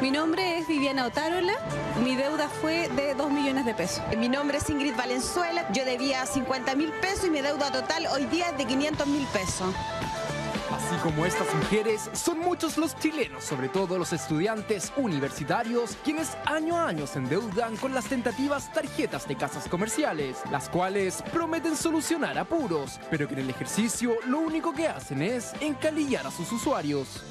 Mi nombre es Viviana Otárola. Mi deuda fue de 2 millones de pesos. Mi nombre es Ingrid Valenzuela. Yo debía 50 mil pesos y mi deuda total hoy día es de 500 mil pesos. Así como estas mujeres, son muchos los chilenos, sobre todo los estudiantes universitarios, quienes año a año se endeudan con las tentativas tarjetas de casas comerciales, las cuales prometen solucionar apuros, pero que en el ejercicio lo único que hacen es encalillar a sus usuarios.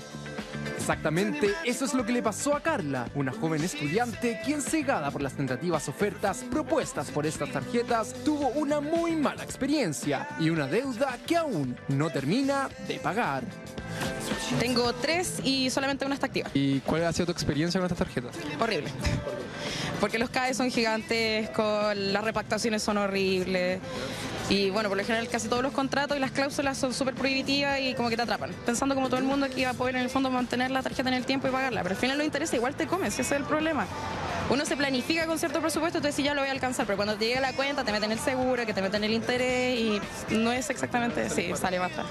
Exactamente, eso es lo que le pasó a Carla, una joven estudiante quien cegada por las tentativas ofertas propuestas por estas tarjetas tuvo una muy mala experiencia y una deuda que aún no termina de pagar. Tengo tres y solamente una está activa. ¿Y cuál ha sido tu experiencia con estas tarjetas? Horrible. Porque los CAE son gigantescos, las repactaciones son horribles. Y bueno, por lo general casi todos los contratos y las cláusulas son súper prohibitivas y como que te atrapan. Pensando como todo el mundo que iba a poder en el fondo mantener la tarjeta en el tiempo y pagarla. Pero al final lo interesa, igual te comes, ese es el problema. Uno se planifica con cierto presupuesto, entonces sí ya lo voy a alcanzar, pero cuando te llega la cuenta te meten el seguro, que te meten el interés y no es exactamente, sí, sale más tarde.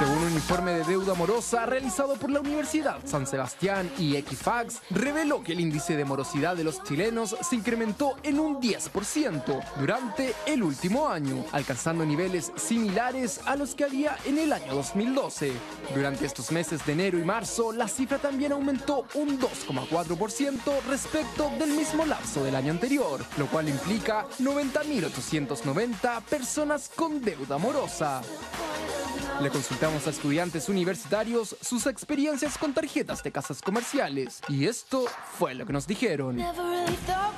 Según un informe de deuda morosa realizado por la Universidad San Sebastián y Equifax, reveló que el índice de morosidad de los chilenos se incrementó en un 10% durante el último año, alcanzando niveles similares a los que había en el año 2012. Durante estos meses de enero y marzo, la cifra también aumentó un 2,4% respecto del mismo lapso del año anterior, lo cual implica 90.890 personas con deuda morosa. Le consultamos a estudiantes universitarios sus experiencias con tarjetas de casas comerciales y esto fue lo que nos dijeron.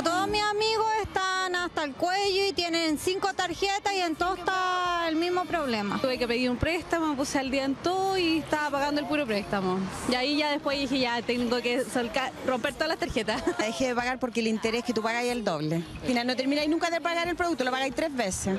Todos mis amigos están hasta el cuello y tienen cinco tarjetas y en todo está el mismo problema. Tuve que pedir un préstamo, me puse al día en todo y estaba pagando el puro préstamo. Y ahí ya después dije, ya tengo que solcar- romper todas las tarjetas. Dejé de pagar porque el interés que tú pagas es el doble. Al final no termináis nunca de pagar el producto, lo pagáis tres veces.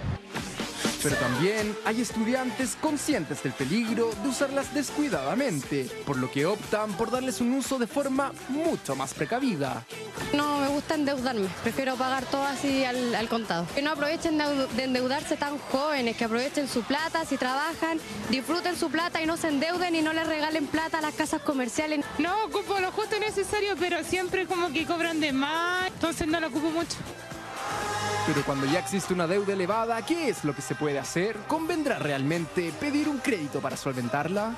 Pero también hay estudiantes conscientes del peligro de usarlas descuidadamente, por lo que optan por darles un uso de forma mucho más precavida. No me gusta endeudarme, prefiero pagar todo así al, al contado. Que no aprovechen de, de endeudarse tan jóvenes, que aprovechen su plata, si trabajan, disfruten su plata y no se endeuden y no les regalen plata a las casas comerciales. No ocupo lo justo y necesario, pero siempre como que cobran de más, entonces no lo ocupo mucho. Pero cuando ya existe una deuda elevada, ¿qué es lo que se puede hacer? ¿Convendrá realmente pedir un crédito para solventarla?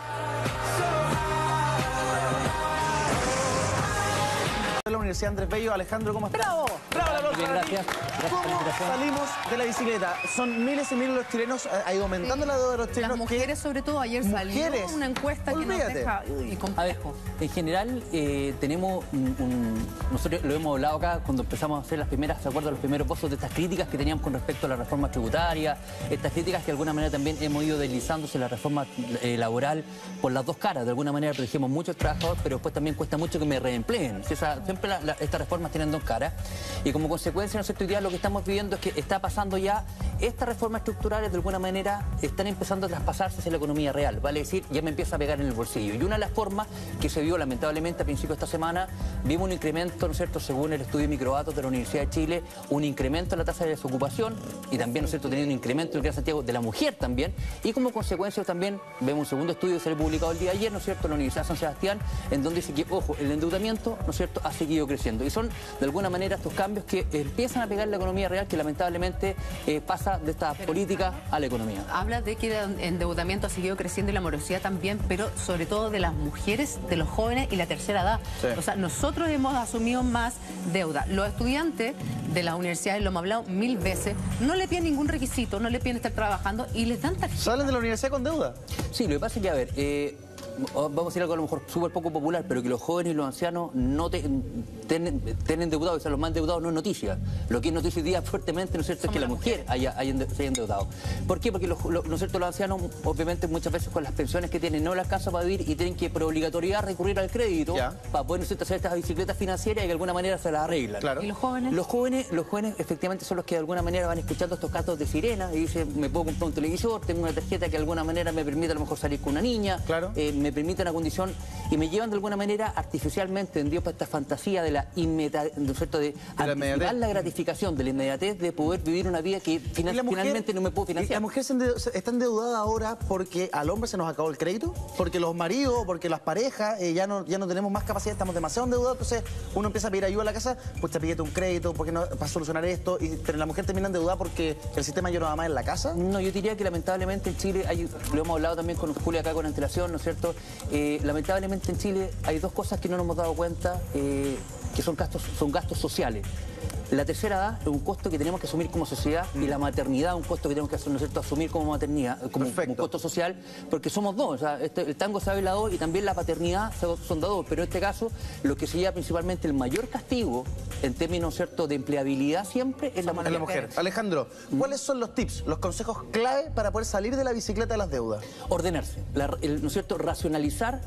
Universidad Andrés Bello. Alejandro, ¿cómo estás? ¡Bravo! ¡Bravo el aplauso Bien, gracias. Gracias por la ¿Cómo invitación. salimos de la bicicleta? Son miles y miles los chilenos, ha ido aumentando la deuda de los chilenos. Las que- mujeres, sobre todo, ayer salió Mujeres. una encuesta que nos deja uy, A ver, en general eh, tenemos un, un- nosotros lo hemos hablado acá cuando empezamos a hacer las primeras, ¿se acuerdan? Los primeros pozos de estas críticas que teníamos con respecto a la reforma tributaria, estas críticas que de alguna manera también hemos ido deslizándose la reforma eh, laboral por las dos caras. De alguna manera protegemos muchos trabajadores, pero después también cuesta mucho que me reempleen. Si esa- siempre la- estas reformas tienen dos caras. Y como consecuencia, ¿no es cierto? Lo que estamos viviendo es que está pasando ya, estas reformas estructurales de alguna manera están empezando a traspasarse hacia la economía real. Vale decir, ya me empieza a pegar en el bolsillo. Y una de las formas que se vio lamentablemente a principios de esta semana, vimos un incremento, ¿no es cierto?, según el estudio de microdatos de la Universidad de Chile, un incremento en la tasa de desocupación y también, ¿no es cierto?, teniendo un incremento en el Gran Santiago de la mujer también. Y como consecuencia también vemos un segundo estudio que salió publicado el día de ayer, ¿no es cierto?, en la Universidad de San Sebastián, en donde dice que, ojo, el endeudamiento, ¿no es cierto?, ha seguido creciendo. Y son, de alguna manera, estos cambios que empiezan a pegar en la economía real, que lamentablemente eh, pasa de esta política a la economía. Habla de que el endeudamiento ha seguido creciendo y la morosidad también, pero sobre todo de las mujeres, de los jóvenes y la tercera edad. Sí. O sea, nosotros hemos asumido más deuda. Los estudiantes de las universidades, lo hemos hablado mil veces, no le piden ningún requisito, no le piden estar trabajando y les dan tarjeta. Salen de la universidad con deuda. Sí, lo que pasa es que, a ver, eh, vamos a decir algo a lo mejor súper poco popular, pero que los jóvenes y los ancianos no te- tienen, tienen endeudados, o sea, los más endeudados no es noticia. Lo que es noticia hoy día fuertemente, ¿no es cierto?, es que la mujer haya, haya se haya endeudado. ¿Por qué? Porque los, los- ¿no es cierto? los ancianos, obviamente, muchas veces con las pensiones que tienen no les alcanza para vivir y tienen que por obligatoriedad recurrir al crédito Ya. para poder, ¿no es cierto?, hacer estas bicicletas financieras y de alguna manera se las arreglan. Claro. ¿Y los jóvenes? Los jóvenes, los jóvenes efectivamente son los que de alguna manera van escuchando estos cantos de sirena y dicen, me puedo comprar un televisor, tengo una tarjeta que de alguna manera me permite a lo mejor salir con una niña, Claro. eh, me me permite una condición y me llevan de alguna manera artificialmente en Dios para esta fantasía de la inmediatez, ¿no cierto? De, la inmediatez. la gratificación, de la inmediatez de poder vivir una vida que final- Y la mujer- finalmente no me puedo y financiar. La mujer se endeu- se- está endeudada ahora porque al hombre se nos acabó el crédito, porque los maridos, porque las parejas eh, ya, no, ya no tenemos más capacidad, estamos demasiado endeudados, entonces uno empieza a pedir ayuda a la casa, pues te pídete un crédito, porque no, para solucionar esto, y pero la mujer termina endeudada porque el sistema ya no va más en la casa. No, yo diría que lamentablemente en Chile, hay, lo hemos hablado también con Julia acá con antelación, ¿no es cierto? Eh, lamentablemente en Chile hay dos cosas que no nos hemos dado cuenta, eh, que son gastos, son gastos sociales. La tercera edad es un costo que tenemos que asumir como sociedad y la maternidad es un costo que tenemos que ¿no es cierto? asumir como maternidad, como, como un costo social, porque somos dos. O sea, este- el tango se habla dos y también la paternidad son de dos, pero en este caso lo que se lleva principalmente el mayor castigo en términos ¿cierto? de empleabilidad siempre es la la mujer. Alejandro, ¿cuáles son los tips, los consejos clave para poder salir de la bicicleta de las deudas? ordenarse, la- el- ¿no es cierto? Racionalizar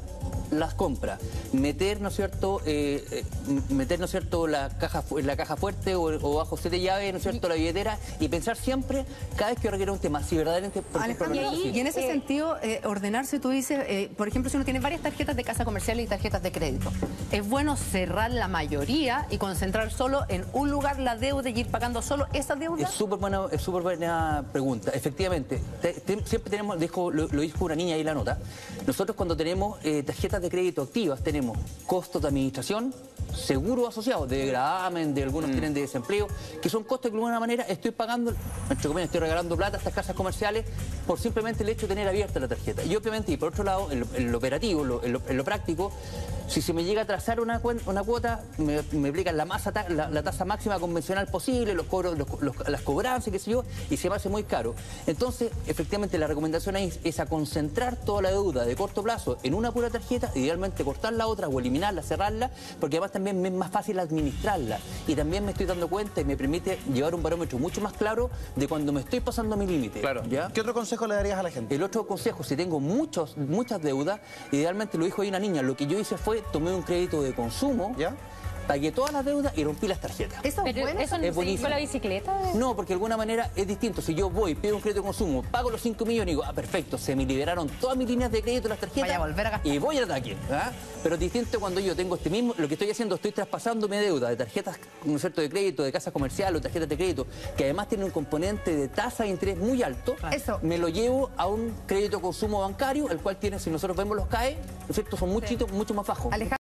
las compras, meter, ¿no es cierto? Eh, eh, meter, ¿no es cierto? La caja, la caja fuerte o, o bajo siete llaves, ¿no es cierto? La billetera y pensar siempre, cada vez que requiera un tema, si verdaderamente, por Alejandro, y en ese sentido, eh, ordenarse, tú dices, eh, por ejemplo, si uno tiene varias tarjetas de casa comercial y tarjetas de crédito, es bueno cerrar la mayoría y concentrar solo en un lugar la deuda y ir pagando solo esa deuda. Es súper buena, es súper buena pregunta. Efectivamente, te- te- siempre tenemos, dijo, lo, lo dijo una niña ahí en la nota, nosotros cuando tenemos eh, tarjetas de crédito activas tenemos. Costos de administración, seguros asociados, de gravamen, de algunos tienen de desempleo, que son costos que de alguna manera estoy pagando, entre comillas, estoy regalando plata a estas casas comerciales por simplemente el hecho de tener abierta la tarjeta. Y obviamente, y por otro lado, en lo, en lo operativo, en lo, en lo- en lo práctico, si se me llega a trazar una, cuota, me, me aplican la, masa, la, la tasa máxima convencional posible, los cobros, los- los- las cobranzas, qué sé yo, y se me hace muy caro. Entonces, efectivamente, la recomendación ahí es, es a concentrar toda la deuda de corto plazo en una pura tarjeta, idealmente cortar la otra o eliminarla, cerrarla, porque además también me es más fácil administrarla. Y también me estoy dando cuenta y me permite llevar un barómetro mucho más claro de cuando me estoy pasando mi límite. Claro. ¿ya? ¿Qué otro consejo le darías a la gente? El otro consejo, si tengo muchos, muchas deudas, idealmente lo dijo ahí una niña, lo que yo hice fue tomé un crédito de consumo, pagué todas las deudas y rompí las tarjetas. Eso Pero eso no Es buenísimo. con la bicicleta. No, porque de alguna manera es distinto. Si yo voy, pido un crédito de consumo, pago los 5 millones y digo, ah, perfecto, se me liberaron todas mis líneas de crédito, las tarjetas. Vaya a volver a gastar. Y voy al ataque. ¿ah? Pero es distinto cuando yo tengo este mismo, lo que estoy haciendo, estoy traspasando mi deuda de tarjetas, ¿no es cierto?, de crédito, de casa comercial o tarjetas de crédito, que además tiene un componente de tasa de interés muy alto. Eso. Me lo llevo a un crédito de consumo bancario, el cual tiene, si nosotros vemos los CAE, ¿no es cierto?, son muchito- mucho más bajos. Alejandro,